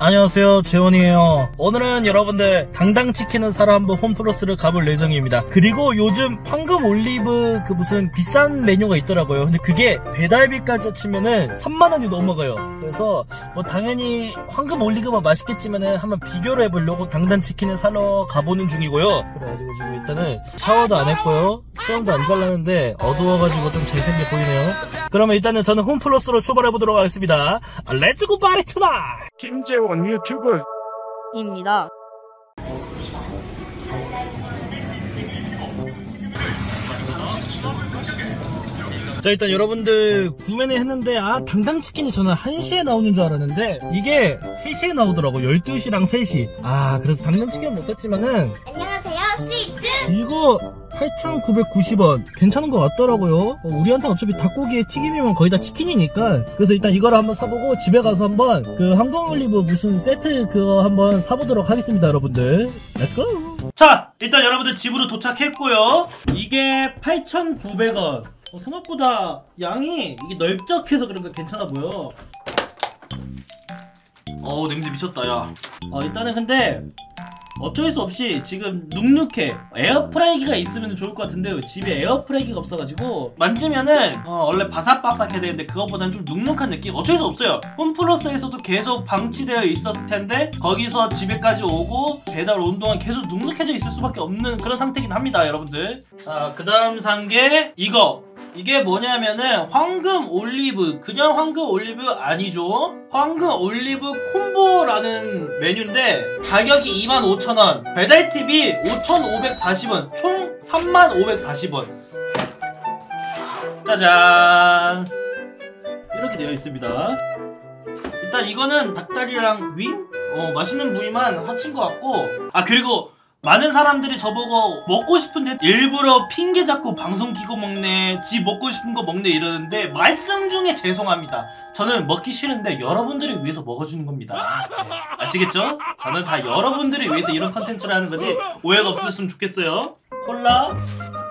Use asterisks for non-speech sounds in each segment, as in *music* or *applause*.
안녕하세요. 재원이에요. 오늘은 여러분들 당당 치킨을 사러 한번 홈플러스를 가볼 예정입니다. 그리고 요즘 황금 올리브 그 무슨 비싼 메뉴가 있더라고요. 근데 그게 배달비까지 치면은 3만원이 넘어가요. 그래서 뭐 당연히 황금 올리브가 맛있겠지만은 한번 비교를 해보려고 당당 치킨을 사러 가보는 중이고요. 그래가지고 지금 일단은 샤워도 안 했고요. 수염도 안 잘랐는데 어두워가지고 좀 잘생겨 보이네요. 그러면 일단은 저는 홈플러스로 출발해보도록 하겠습니다. 렛츠고 파리 투나 김재 원 유튜브 입니다. 자 일단 여러분들 구매는 했는데 아 당당 치킨이 저는 1시에 나오는 줄 알았는데 이게 3시에 나오더라고. 12시랑 3시. 아 그래서 당당 치킨 못 샀지만은 안녕하세요, 스위트. 이거 8,990원. 괜찮은 것 같더라고요. 어, 우리한테 어차피 닭고기에 튀김이면 거의 다 치킨이니까. 그래서 일단 이거를 한번 사보고 집에 가서 한번 그 황금올리브 무슨 세트 그거 한번 사보도록 하겠습니다 여러분들. Let's go 자 일단 여러분들 집으로 도착했고요. 이게 8,900원. 어, 생각보다 양이 이게 넓적해서 그런가 괜찮아 보여. 어우 냄새 미쳤다 야. 어, 일단은 근데 어쩔 수 없이 지금 눅눅해. 에어프라이기가 있으면 좋을 것 같은데 집에 에어프라이기가 없어가지고. 만지면은 어, 원래 바삭바삭해야 되는데 그것보다는 좀 눅눅한 느낌? 어쩔 수 없어요. 홈플러스에서도 계속 방치되어 있었을 텐데 거기서 집에까지 오고 배달 온 동안 계속 눅눅해져 있을 수밖에 없는 그런 상태긴 합니다 여러분들. 자 그 다음 산 게 이거 이게 뭐냐면은 황금 올리브 그냥 황금 올리브 아니죠? 황금 올리브 콤보라는 메뉴인데 가격이 25,000원 배달팁이 5,540원 총 3,540원. 짜잔! 이렇게 되어 있습니다. 일단 이거는 닭다리랑 윙? 어 맛있는 부위만 합친 것 같고. 아 그리고 많은 사람들이 저보고 먹고 싶은데 일부러 핑계 잡고 방송 키고 먹네 지 먹고 싶은 거 먹네 이러는데 말씀 중에 죄송합니다. 저는 먹기 싫은데 여러분들을 위해서 먹어주는 겁니다. 네, 아시겠죠? 저는 다 여러분들을 위해서 이런 컨텐츠를 하는 거지 오해가 없으셨으면 좋겠어요. 콜라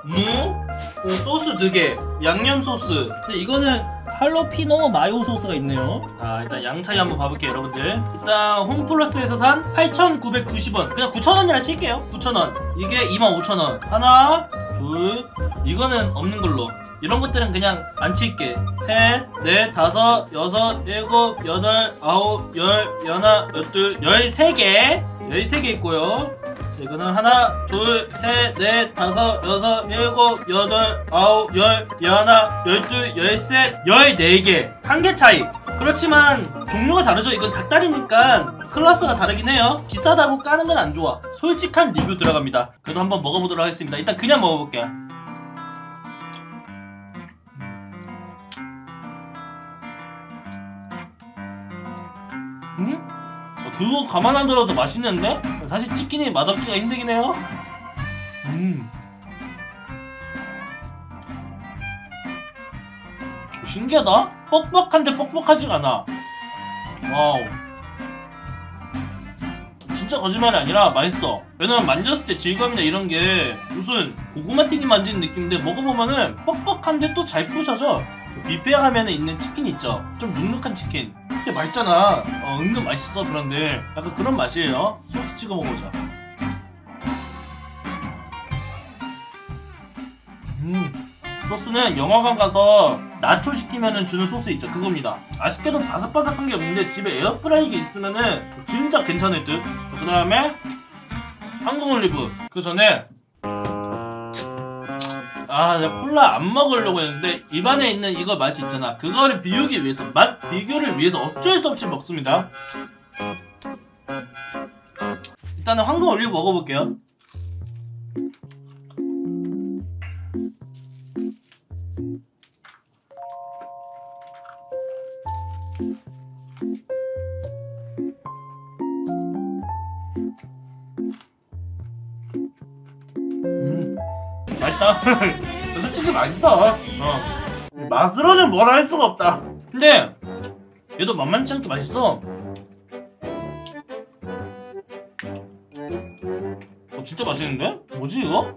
무그 소스 2개. 양념 소스. 이거는 할로피노 마요 소스가 있네요. 자 일단 양 차이 한번 봐볼게요 여러분들. 일단 홈플러스에서 산 8,990원. 그냥 9,000원이라 칠게요. 9,000원. 이게 25,000원. 하나 둘. 이거는 없는 걸로. 이런 것들은 그냥 안 칠게. 셋, 넷, 다섯, 여섯, 일곱, 여덟, 아홉, 열, 열하나, 열둘, 열세 개. 열세 개 있고요 이거는 하나, 둘, 셋, 넷, 다섯, 여섯, 일곱, 여덟, 아홉, 열, 열하나, 열둘, 열셋, 열네 개. 한 개 차이. 그렇지만 종류가 다르죠. 이건 닭다리니까 클래스가 다르긴 해요. 비싸다고 까는 건 안 좋아. 솔직한 리뷰 들어갑니다. 그래도 한번 먹어보도록 하겠습니다. 일단 그냥 먹어볼게요. 그거 가만 안 들어도 맛있는데? 사실 치킨이 맛없기가 힘들긴 해요. 음. 신기하다. 뻑뻑한데 뻑뻑하지가 않아. Wow. 진짜 거짓말이 아니라 맛있어. 왜냐면 만졌을 때 질감이나 이런 게 무슨 고구마 튀김 만지는 느낌인데 먹어보면은 뻑뻑한데 또 잘 부셔져. 뷔페 가면은 있는 치킨 있죠? 좀 눅눅한 치킨. 근데 맛있잖아. 어, 은근 맛있어. 그런데 약간 그런 맛이에요. 소스 찍어 먹어보자. 음. 소스는 영화관 가서 나초 시키면은 주는 소스 있죠. 그겁니다. 아쉽게도 바삭바삭한 게 없는데 집에 에어프라이기 있으면은 진짜 괜찮을 듯. 그 다음에 황금 올리브. 그 전에 아, 내가 콜라 안 먹으려고 했는데 입안에 있는 이거 맛이 있잖아. 그거를 비우기 위해서 맛 비교를 위해서 어쩔 수 없이 먹습니다. 일단은 황금 올리브 먹어볼게요. 맛있다. 솔직히 맛있다. 어. 맛으로는 뭐라 할 수가 없다. 근데 얘도 만만치 않게 맛있어. 어, 진짜 맛있는데? 뭐지 이거?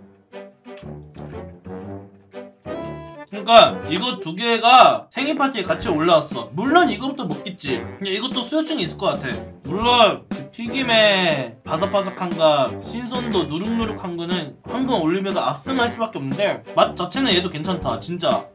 그러니까 이거 두 개가 생일 파티에 같이 올라왔어. 물론 이것도 먹겠지. 근데 이것도 수요층이 있을 것 같아. 물론 그 튀김의 바삭바삭함과 신선도 누룩누룩한 거는 황금 올리브가 압승할 수밖에 없는데 맛 자체는 얘도 괜찮다. 진짜.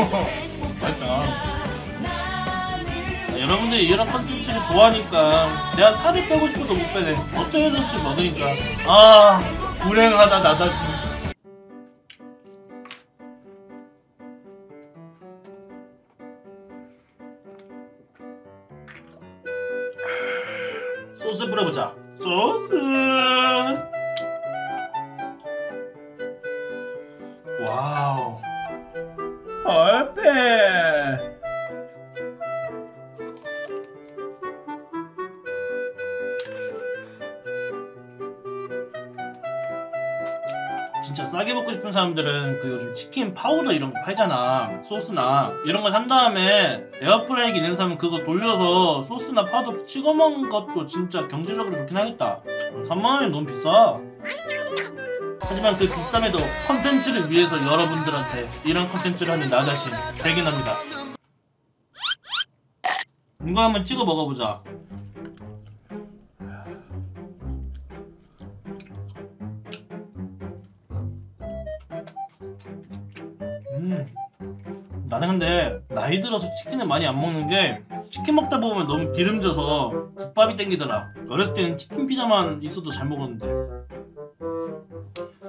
*laughs* 여러분들이 이런 컨텐츠를 좋아하니까 내가 살을 빼고 싶어도 못 빼네. 어쩔 수 없이 먹으니까. 아, 불행하다 나 자신. 소스 뿌려보자. 소스. 와우. 뭐 진짜 싸게 먹고 싶은 사람들은 그 요즘 치킨 파우더 이런 거 팔잖아. 소스나 이런 거 산 다음에 에어프라이기 있는 사람은 그거 돌려서 소스나 파우더 찍어 먹는 것도 진짜 경제적으로 좋긴 하겠다. 3만원이 너무 비싸. 하지만 그 비쌈에도 컨텐츠를 위해서 여러분들한테 이런 컨텐츠를 하는 나 자신 발견합니다. 이거 한번 찍어 먹어보자 음. 나는 근데 나이 들어서 치킨을 많이 안 먹는 게 치킨 먹다 보면 너무 기름져서 국밥이 땡기더라. 어렸을 때는 치킨 피자만 있어도 잘 먹었는데.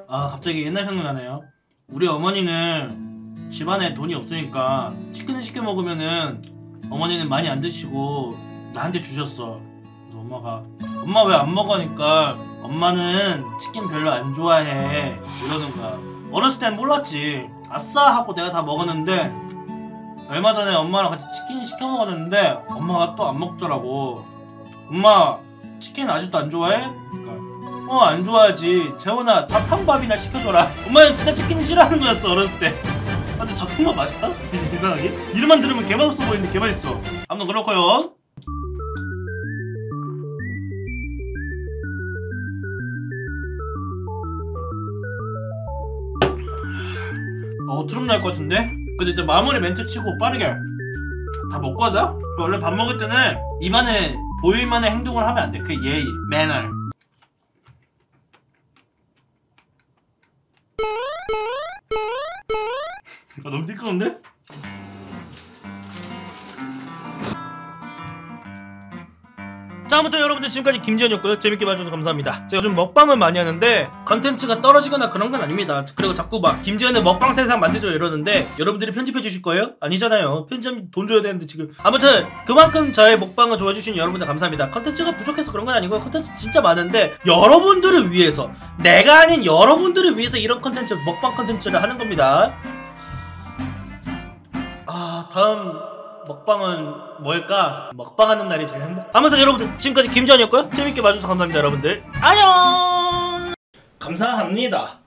아 갑자기 옛날 생각나네요. 우리 어머니는 집안에 돈이 없으니까 치킨을 시켜 먹으면은 어머니는 많이 안 드시고 나한테 주셨어. 엄마가 엄마 왜 안 먹으니까 엄마는 치킨 별로 안 좋아해 이러는 거야. 어렸을 땐 몰랐지. 아싸 하고 내가 다 먹었는데 얼마 전에 엄마랑 같이 치킨 시켜 먹었는데 엄마가 또 안 먹더라고. 엄마 치킨 아직도 안 좋아해? 그러니까 어 안 좋아하지. 재원아 자탕밥이나 시켜줘라. 엄마는 진짜 치킨 싫어하는 거였어 어렸을 때. 아, 근데 자탕밥 맛있다? *laughs* 이상하게 이름만 들으면 개맛없어 보이는데 개맛있어. 아무튼 그렇고요. 어 트름 날 것 같은데? 근데 이제 마무리 멘트 치고 빠르게 다 먹고 하자? 원래 밥 먹을 때는 입안에 보일 만한 행동을 하면 안 돼. 그 예의, 매너. 아, 너무 띠끄는데? 자 아무튼 여러분들 지금까지 김지현이었고요. 재밌게 봐주셔서 감사합니다. 제가 요즘 먹방을 많이 하는데 컨텐츠가 떨어지거나 그런 건 아닙니다. 그리고 자꾸 막 김지현의 먹방 세상 만들죠 이러는데 여러분들이 편집해 주실 거예요? 아니잖아요. 편집 돈 줘야 되는데 지금. 아무튼 그만큼 저의 먹방을 좋아해 주신 여러분들 감사합니다. 컨텐츠가 부족해서 그런 건 아니고 컨텐츠 진짜 많은데 여러분들을 위해서 내가 아닌 여러분들을 위해서 이런 컨텐츠 먹방 컨텐츠를 하는 겁니다. 아 다음 먹방은 뭘까? 먹방하는 날이 제일 행복. 아무튼 여러분들 지금까지 김지현이었고요. 재밌게 봐주셔서 감사합니다, 여러분들. 안녕. 감사합니다.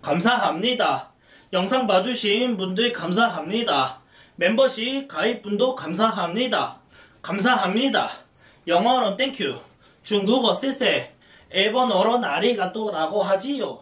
감사합니다. 영상 봐주신 분들 감사합니다. 멤버십 가입분도 감사합니다. 감사합니다. 영어로 땡큐. 중국어 쎄쎄. 일본어로 나리가또라고 하지요.